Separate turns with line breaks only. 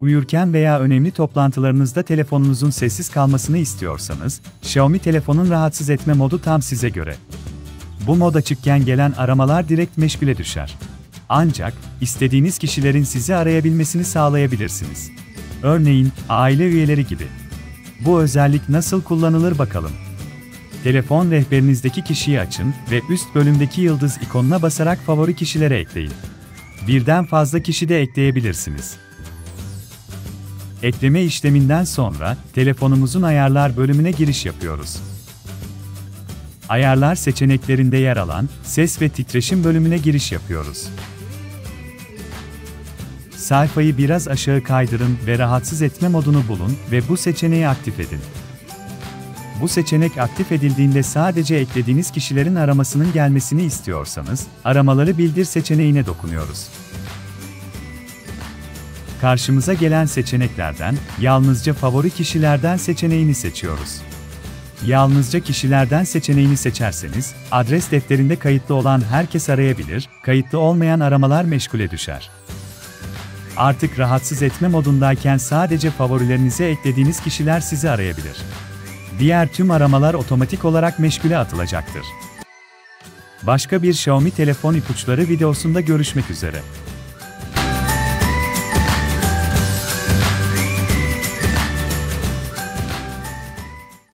Uyurken veya önemli toplantılarınızda telefonunuzun sessiz kalmasını istiyorsanız, Xiaomi telefonun rahatsız etme modu tam size göre. Bu mod açıkken gelen aramalar direkt meşgule düşer. Ancak, istediğiniz kişilerin sizi arayabilmesini sağlayabilirsiniz. Örneğin, aile üyeleri gibi. Bu özellik nasıl kullanılır bakalım. Telefon rehberinizdeki kişiyi açın ve üst bölümdeki yıldız ikonuna basarak favori kişilere ekleyin. Birden fazla kişi de ekleyebilirsiniz. Ekleme işleminden sonra telefonumuzun ayarlar bölümüne giriş yapıyoruz. Ayarlar seçeneklerinde yer alan ses ve titreşim bölümüne giriş yapıyoruz. Sayfayı biraz aşağı kaydırın ve rahatsız etme modunu bulun ve bu seçeneği aktif edin. Bu seçenek aktif edildiğinde sadece eklediğiniz kişilerin aramasının gelmesini istiyorsanız, aramaları bildir seçeneğine dokunuyoruz. Karşımıza gelen seçeneklerden yalnızca favori kişilerden seçeneğini seçiyoruz. Yalnızca kişilerden seçeneğini seçerseniz, adres defterinde kayıtlı olan herkes arayabilir, kayıtlı olmayan aramalar meşgule düşer. Artık rahatsız etme modundayken sadece favorilerinize eklediğiniz kişiler sizi arayabilir. Diğer tüm aramalar otomatik olarak meşgule atılacaktır. Başka bir Xiaomi telefon ipuçları videosunda görüşmek üzere.